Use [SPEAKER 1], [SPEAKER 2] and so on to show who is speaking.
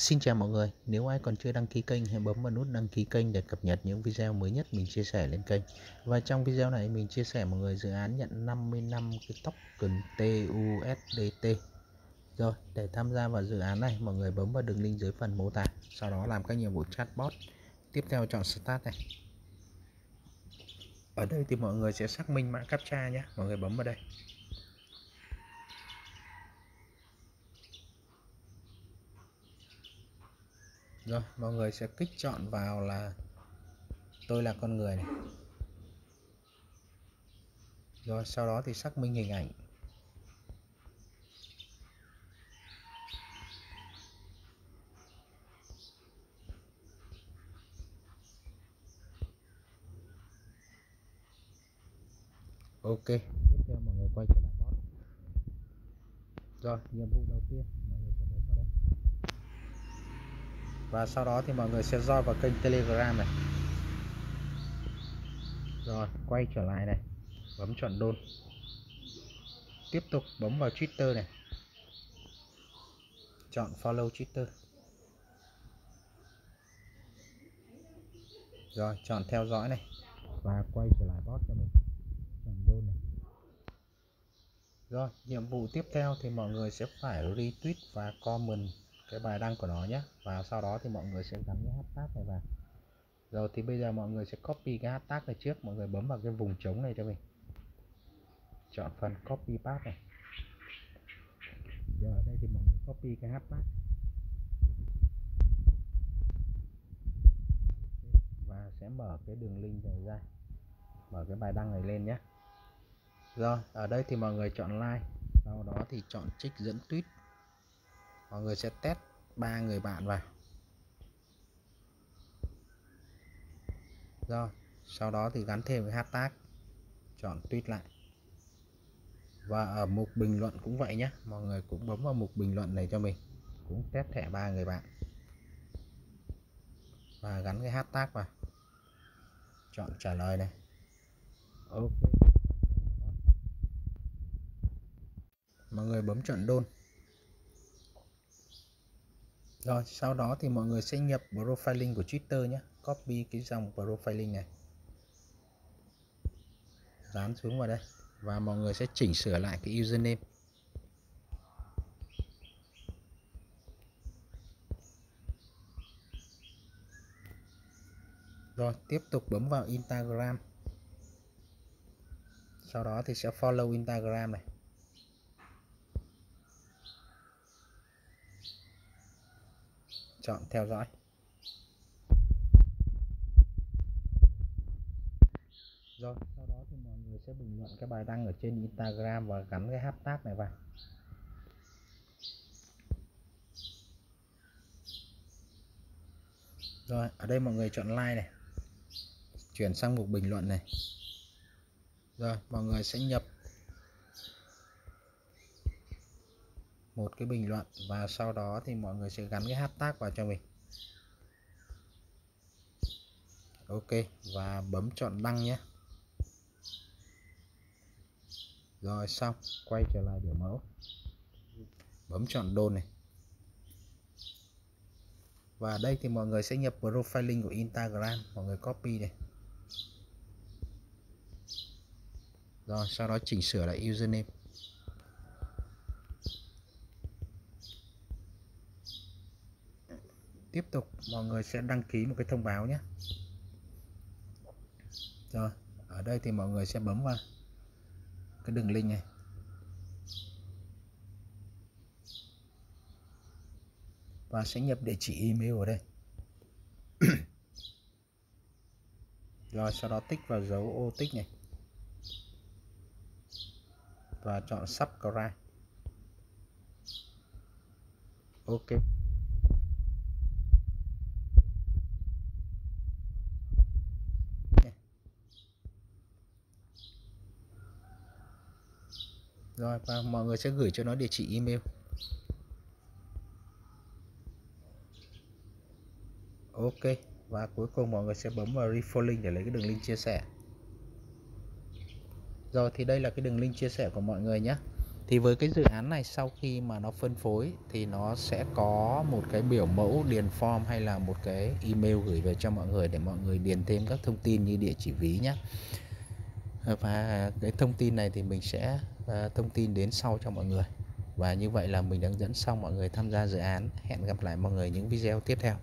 [SPEAKER 1] Xin chào mọi người, nếu ai còn chưa đăng ký kênh hãy bấm vào nút đăng ký kênh để cập nhật những video mới nhất mình chia sẻ lên kênh. Và trong video này mình chia sẻ mọi người dự án nhận 50 năm cái token TUSDT. Rồi, để tham gia vào dự án này mọi người bấm vào đường link dưới phần mô tả, sau đó làm các nhiệm vụ chatbot. Tiếp theo chọn Start này. Ở đây thì mọi người sẽ xác minh mã captcha nhé, mọi người bấm vào đây. Rồi, mọi người sẽ kích chọn vào là tôi là con người này. Rồi, sau đó thì xác minh hình ảnh. Ok, tiếp theo mọi người quay trở lại bot. Rồi, nhiệm vụ đầu tiên. Và sau đó thì mọi người sẽ join vào kênh telegram này. Rồi, quay trở lại này. Bấm chọn đôn. Tiếp tục bấm vào twitter này. Chọn follow twitter. Rồi, chọn theo dõi này. Và quay trở lại bot cho mình. Chọn đôn này. Rồi, nhiệm vụ tiếp theo thì mọi người sẽ phải retweet và comment cái bài đăng của nó nhé và sau đó thì mọi người sẽ gắn cái hashtag này vào. Rồi thì bây giờ mọi người sẽ copy cái hashtag này trước. Mọi người bấm vào cái vùng trống này cho mình. Chọn phần copy path này. Giờ ở đây thì mọi người copy cái hashtag. Và sẽ mở cái đường link này ra. Mở cái bài đăng này lên nhé rồi, ở đây thì mọi người chọn like. Sau đó thì chọn trích dẫn tweet mọi người sẽ test ba người bạn vào. Rồi, sau đó thì gắn thêm cái hashtag chọn tweet lại. Và ở mục bình luận cũng vậy nhé mọi người cũng bấm vào mục bình luận này cho mình. Cũng test thẻ ba người bạn. Và gắn cái hashtag vào. Chọn trả lời này. Ok. Mọi người bấm chọn đôn rồi, sau đó thì mọi người sẽ nhập profiling của Twitter nhé. Copy cái dòng profiling này. Dán xuống vào đây. Và mọi người sẽ chỉnh sửa lại cái username. Rồi, tiếp tục bấm vào Instagram. Sau đó thì sẽ follow Instagram này. Chọn theo dõi. Rồi, sau đó thì mọi người sẽ bình luận cái bài đăng ở trên Instagram và gắn cái hashtag này vào. Rồi, ở đây mọi người chọn like này, chuyển sang mục bình luận này. Rồi, mọi người sẽ nhập một cái bình luận và sau đó thì mọi người sẽ gắn cái hashtag vào cho mình. Ok, và bấm chọn đăng nhé. Rồi, xong, quay trở lại biểu mẫu. Bấm chọn đôn này. Và đây thì mọi người sẽ nhập profiling của Instagram. Mọi người copy này. Rồi, sau đó chỉnh sửa lại username. Tiếp tục, mọi người sẽ đăng ký một cái thông báo nhé. Rồi, ở đây thì mọi người sẽ bấm vào cái đường link này. Và sẽ nhập địa chỉ email ở đây. Rồi, sau đó tích vào dấu ô tích này. Và chọn subscribe. Ok. Rồi, và mọi người sẽ gửi cho nó địa chỉ email. Ok, và cuối cùng mọi người sẽ bấm vào refollow link để lấy cái đường link chia sẻ. Rồi, thì đây là cái đường link chia sẻ của mọi người nhé. Thì với cái dự án này sau khi mà nó phân phối thì nó sẽ có một cái biểu mẫu điền form hay là một cái email gửi về cho mọi người để mọi người điền thêm các thông tin như địa chỉ ví nhé. Ờ, và cái thông tin này thì mình sẽ uh, thông tin đến sau cho mọi người. Và như vậy là mình đã dẫn xong mọi người tham gia dự án. Hẹn gặp lại mọi người những video tiếp theo.